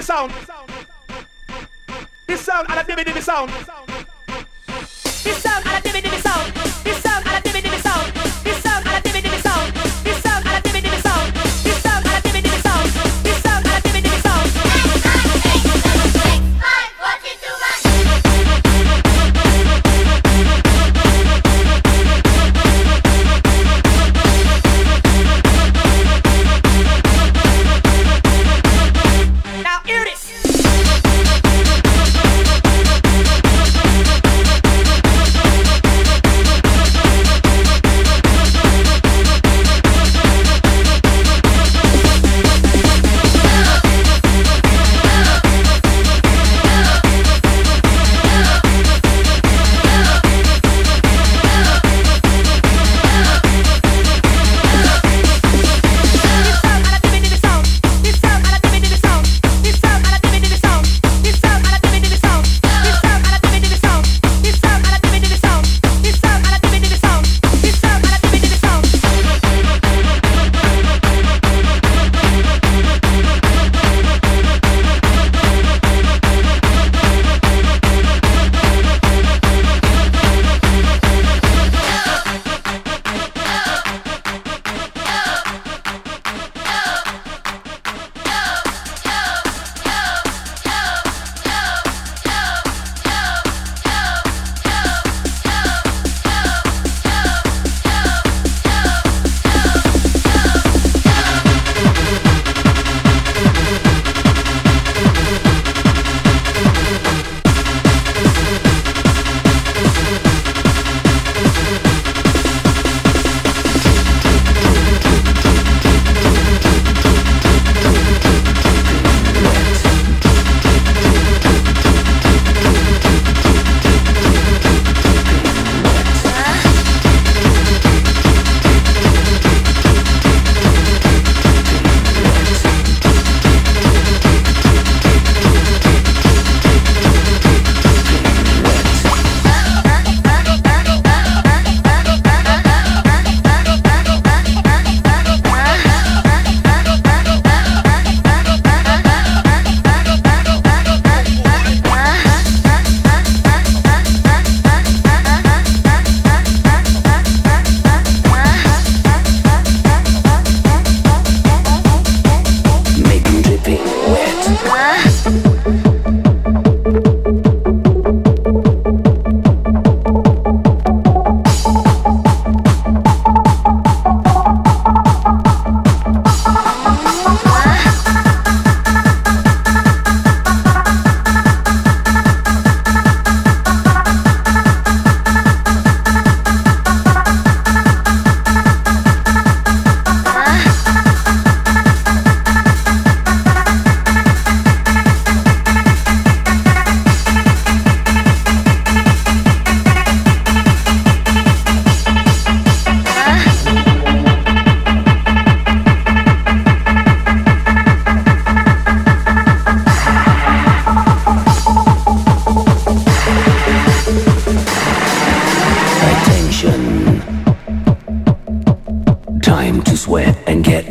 the sound. This sound and a dibby dibby sound.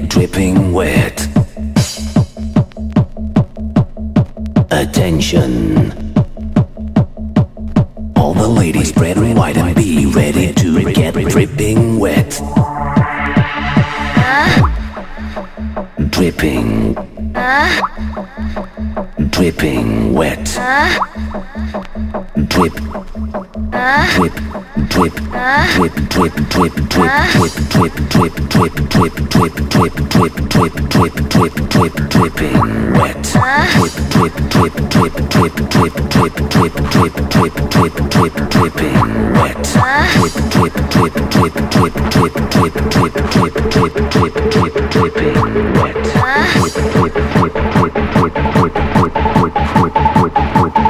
Dripping wet. Attention. All the ladies spread wide and be ready to get dripping wet. Dripping. Dripping wet. Drip. Drip. Drip. Drip. Drip. Drip. Drip. Drip. Drip. Drip. Drip. Drip. Drip. Drip. Drip. Drip. Drip. Drip. Dripping wet. Drip. Drip. Drip. Drip. Drip. Drip. Drip. Drip. Drip. Drip. Drip. Drip. Dripping wet. Drip. Drip. Drip. Drip. Drip. Drip. Drip. Drip. Drip. Drip. Drip. Drip. Dripping wet. Drip. Drip. Drip. Drip. Drip. Drip. Drip. Drip. Drip. Drip.